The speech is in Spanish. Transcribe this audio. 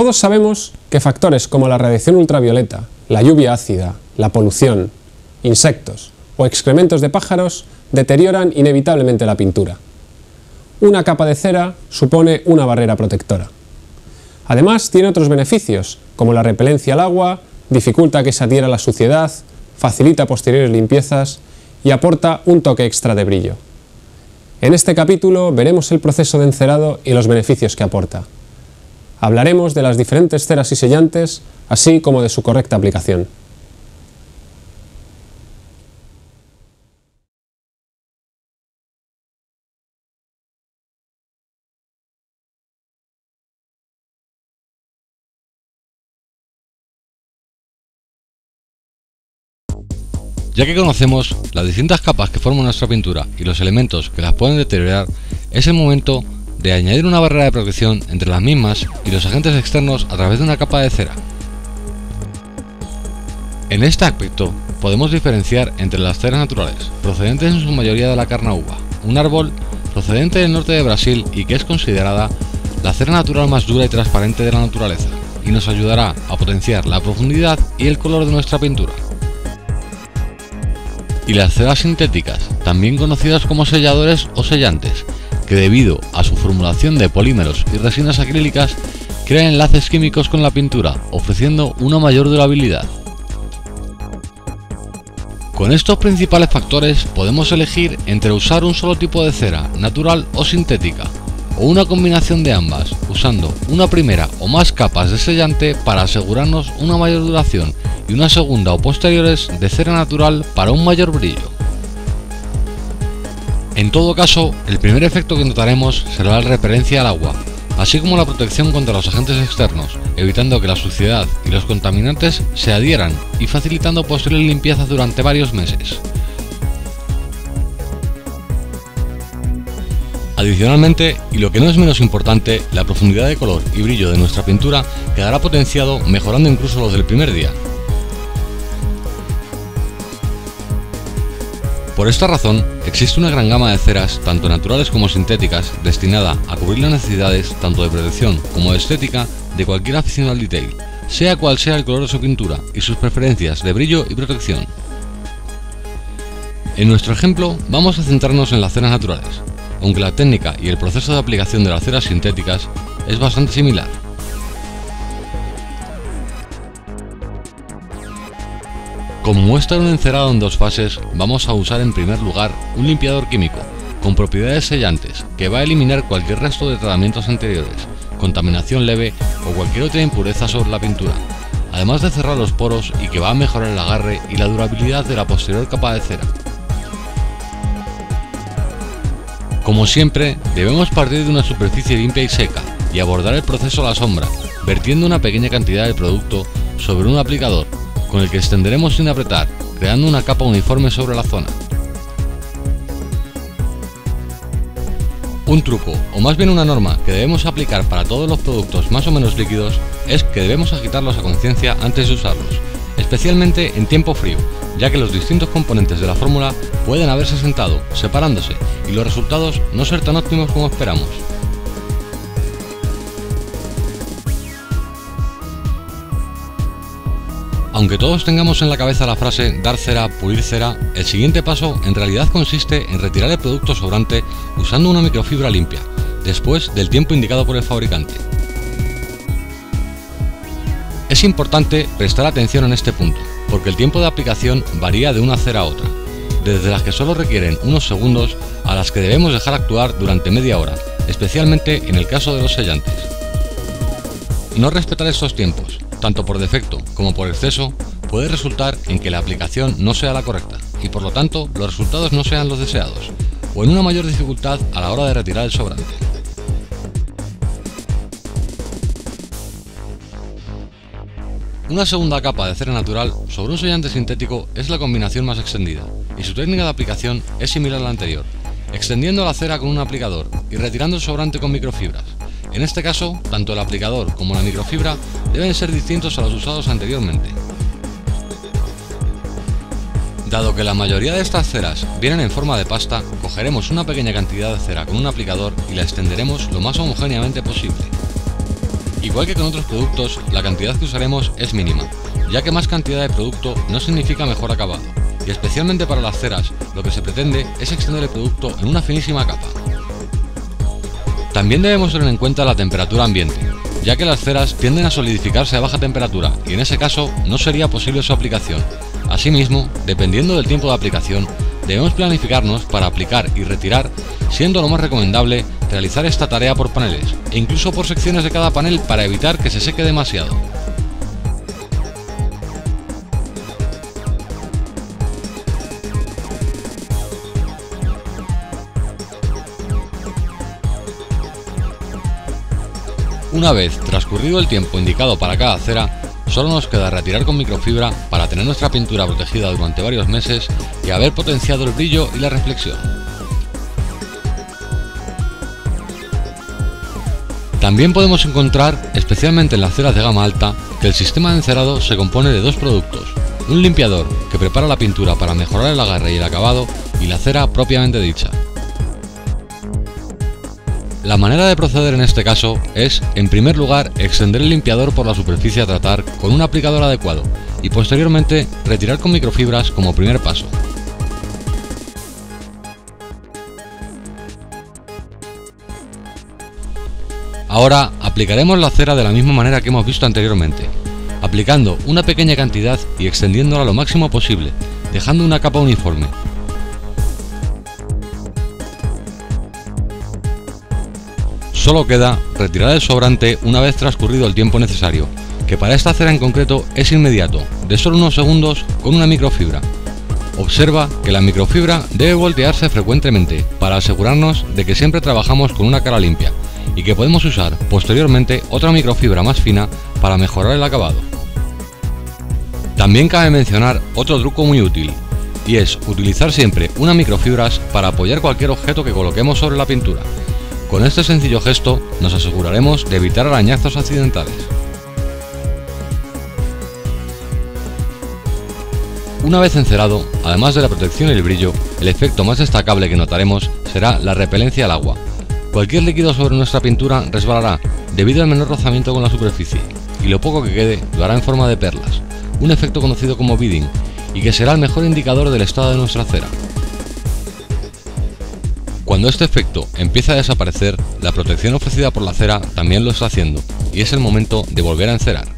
Todos sabemos que factores como la radiación ultravioleta, la lluvia ácida, la polución, insectos o excrementos de pájaros deterioran inevitablemente la pintura. Una capa de cera supone una barrera protectora. Además, tiene otros beneficios, como la repelencia al agua, dificulta que se adhiera la suciedad, facilita posteriores limpiezas y aporta un toque extra de brillo. En este capítulo veremos el proceso de encerado y los beneficios que aporta. Hablaremos de las diferentes ceras y sellantes, así como de su correcta aplicación. Ya que conocemos las distintas capas que forman nuestra pintura y los elementos que las pueden deteriorar, es el momento de añadir una barrera de protección entre las mismas y los agentes externos a través de una capa de cera. En este aspecto podemos diferenciar entre las ceras naturales, procedentes en su mayoría de la carnaúba, un árbol procedente del norte de Brasil y que es considerada la cera natural más dura y transparente de la naturaleza, y nos ayudará a potenciar la profundidad y el color de nuestra pintura y las ceras sintéticas, también conocidas como selladores o sellantes, que debido a su formulación de polímeros y resinas acrílicas crean enlaces químicos con la pintura, ofreciendo una mayor durabilidad. Con estos principales factores podemos elegir entre usar un solo tipo de cera, natural o sintética, o una combinación de ambas, usando una primera o más capas de sellante para asegurarnos una mayor duración y una segunda o posteriores de cera natural para un mayor brillo. En todo caso, el primer efecto que notaremos será la repelencia al agua, así como la protección contra los agentes externos, evitando que la suciedad y los contaminantes se adhieran y facilitando posteriores limpiezas durante varios meses. Adicionalmente, y lo que no es menos importante, la profundidad de color y brillo de nuestra pintura quedará potenciado mejorando incluso los del primer día, Por esta razón, existe una gran gama de ceras, tanto naturales como sintéticas, destinada a cubrir las necesidades tanto de protección como de estética de cualquier aficionado al detail, sea cual sea el color de su pintura y sus preferencias de brillo y protección. En nuestro ejemplo, vamos a centrarnos en las ceras naturales, aunque la técnica y el proceso de aplicación de las ceras sintéticas es bastante similar. Como muestra un encerado en dos fases, vamos a usar en primer lugar un limpiador químico, con propiedades sellantes, que va a eliminar cualquier resto de tratamientos anteriores, contaminación leve o cualquier otra impureza sobre la pintura, además de cerrar los poros y que va a mejorar el agarre y la durabilidad de la posterior capa de cera. Como siempre, debemos partir de una superficie limpia y seca y abordar el proceso a la sombra, vertiendo una pequeña cantidad del producto sobre un aplicador con el que extenderemos sin apretar, creando una capa uniforme sobre la zona. Un truco, o más bien una norma, que debemos aplicar para todos los productos más o menos líquidos es que debemos agitarlos a conciencia antes de usarlos, especialmente en tiempo frío, ya que los distintos componentes de la fórmula pueden haberse sentado, separándose, y los resultados no ser tan óptimos como esperamos. Aunque todos tengamos en la cabeza la frase dar cera, pulir cera, el siguiente paso en realidad consiste en retirar el producto sobrante usando una microfibra limpia, después del tiempo indicado por el fabricante. Es importante prestar atención en este punto, porque el tiempo de aplicación varía de una cera a otra, desde las que solo requieren unos segundos a las que debemos dejar actuar durante media hora, especialmente en el caso de los sellantes. No respetar estos tiempos, tanto por defecto como por exceso, puede resultar en que la aplicación no sea la correcta y por lo tanto los resultados no sean los deseados, o en una mayor dificultad a la hora de retirar el sobrante. Una segunda capa de cera natural sobre un sellante sintético es la combinación más extendida, y su técnica de aplicación es similar a la anterior, extendiendo la cera con un aplicador y retirando el sobrante con microfibras, en este caso, tanto el aplicador como la microfibra deben ser distintos a los usados anteriormente. Dado que la mayoría de estas ceras vienen en forma de pasta, cogeremos una pequeña cantidad de cera con un aplicador y la extenderemos lo más homogéneamente posible. Igual que con otros productos, la cantidad que usaremos es mínima, ya que más cantidad de producto no significa mejor acabado, y especialmente para las ceras, lo que se pretende es extender el producto en una finísima capa. También debemos tener en cuenta la temperatura ambiente, ya que las ceras tienden a solidificarse a baja temperatura y en ese caso no sería posible su aplicación. Asimismo, dependiendo del tiempo de aplicación, debemos planificarnos para aplicar y retirar, siendo lo más recomendable realizar esta tarea por paneles e incluso por secciones de cada panel para evitar que se seque demasiado. Una vez transcurrido el tiempo indicado para cada cera, solo nos queda retirar con microfibra para tener nuestra pintura protegida durante varios meses y haber potenciado el brillo y la reflexión. También podemos encontrar, especialmente en las ceras de gama alta, que el sistema de encerado se compone de dos productos, un limpiador que prepara la pintura para mejorar el agarre y el acabado y la cera propiamente dicha. La manera de proceder en este caso es, en primer lugar, extender el limpiador por la superficie a tratar con un aplicador adecuado y posteriormente retirar con microfibras como primer paso. Ahora aplicaremos la cera de la misma manera que hemos visto anteriormente, aplicando una pequeña cantidad y extendiéndola lo máximo posible, dejando una capa uniforme, Solo queda retirar el sobrante una vez transcurrido el tiempo necesario, que para esta cera en concreto es inmediato, de solo unos segundos con una microfibra. Observa que la microfibra debe voltearse frecuentemente para asegurarnos de que siempre trabajamos con una cara limpia y que podemos usar posteriormente otra microfibra más fina para mejorar el acabado. También cabe mencionar otro truco muy útil, y es utilizar siempre una microfibras para apoyar cualquier objeto que coloquemos sobre la pintura, con este sencillo gesto nos aseguraremos de evitar arañazos accidentales. Una vez encerado, además de la protección y el brillo, el efecto más destacable que notaremos será la repelencia al agua. Cualquier líquido sobre nuestra pintura resbalará debido al menor rozamiento con la superficie, y lo poco que quede lo hará en forma de perlas, un efecto conocido como beading, y que será el mejor indicador del estado de nuestra cera. Cuando este efecto empieza a desaparecer, la protección ofrecida por la cera también lo está haciendo, y es el momento de volver a encerar.